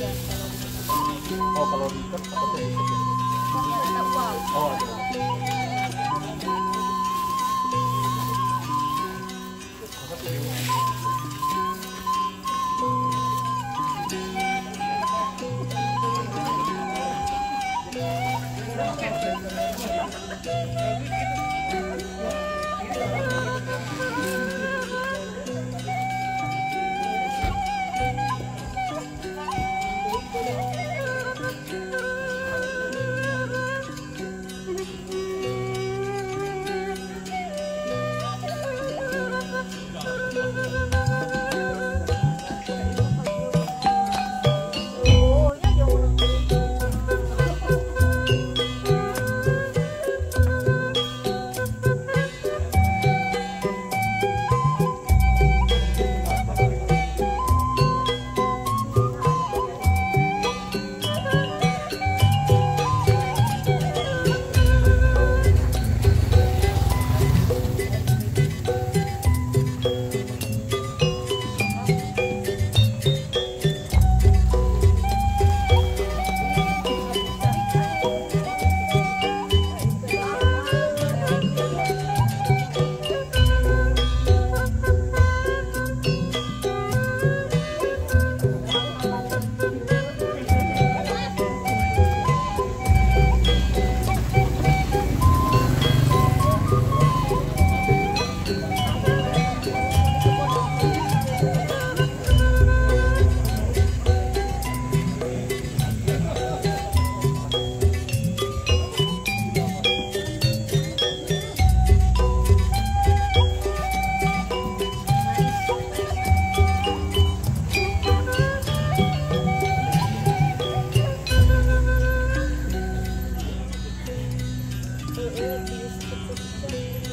Oh kalau diikat apa tuh? Oh. iya. Música